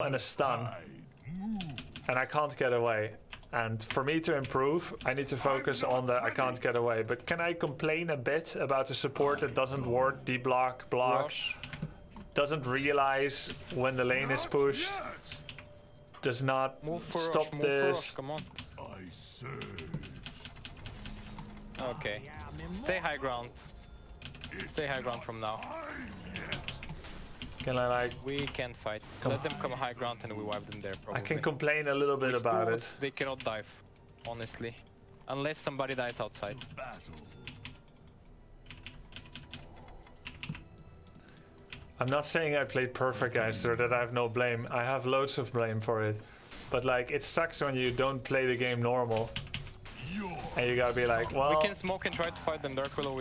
and a stun, and I can't get away. And for me to improve, I need to focus on the I can't get away. But can I complain a bit about the support that doesn't ward, deblock, block, doesn't realize when the lane is pushed, does not stop this. come on. Okay. Stay high ground. Stay high ground from now. Can I like? We can fight. Let them come high ground and we wipe them there I can complain a little bit about it. They cannot dive, honestly. Unless somebody dies outside. I'm not saying I played perfect, guys, or that I have no blame. I have loads of blame for it. But like, it sucks when you don't play the game normal, and you gotta be like, well, We can smoke and try to fight them. Dark Willow